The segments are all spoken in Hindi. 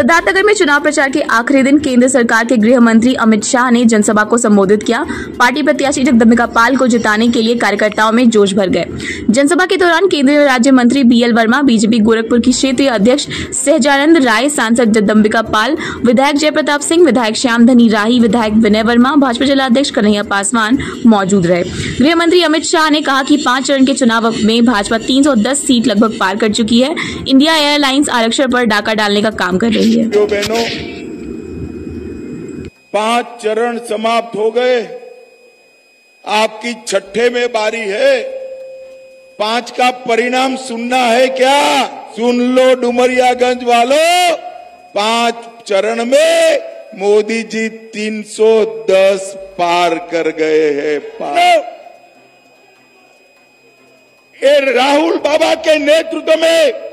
सिद्धार्थनगर में चुनाव प्रचार के आखिरी दिन केंद्र सरकार के गृह मंत्री अमित शाह ने जनसभा को संबोधित किया, पार्टी प्रत्याशी जगदम्बिका पाल को जिताने के लिए कार्यकर्ताओं में जोश भर गए। जनसभा के दौरान केंद्रीय राज्य मंत्री B L Verma, BJP Gorakhpur की क्षेत्रीय अध्यक्ष सहजानंद राय, सांसद जगदम्बिका पाल, विधायक जयप्रताप सिंह, विधायक श्याम धनी राही, विधायक विनय वर्मा, भाजपा जिलाध्यक्ष कन्हैया पासवान मौजूद रहे। गृह मंत्री अमित शाह ने कहा कि पाँच चरण के चुनाव में भाजपा 310 सीट लगभग पार कर चुकी है। इंडिया एयरलाइंस आरक्षण पर डाका डालने का काम कर रही है भाइयों बहनों, पाँच चरण समाप्त हो गए। आपकी छठे में बारी है। पाँच का परिणाम सुनना है क्या? सुन लो डुमरियागंज वालों। पाँच चरण में मोदी जी 310 पार कर गए हैं। पार ये राहुल बाबा के नेतृत्व में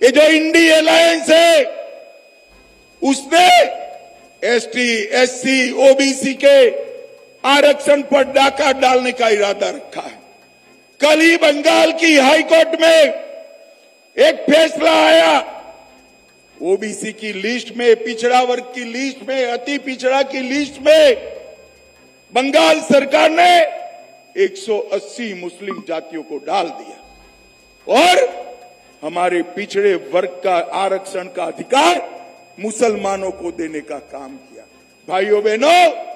ये जो इंडी अलायंस है उसने एसटी, एससी, ओबीसी के आरक्षण पर डाका डालने का इरादा रखा है। कल ही बंगाल की हाईकोर्ट में एक फैसला आया। ओबीसी की लिस्ट में पिछड़ा वर्ग की लिस्ट में अति पिछड़ा की लिस्ट में बंगाल सरकार ने 180 मुस्लिम जातियों को डाल दिया। और हमारे पिछड़े वर्ग का आरक्षण का अधिकार मुसलमानों को देने का काम किया। भाइयों बहनों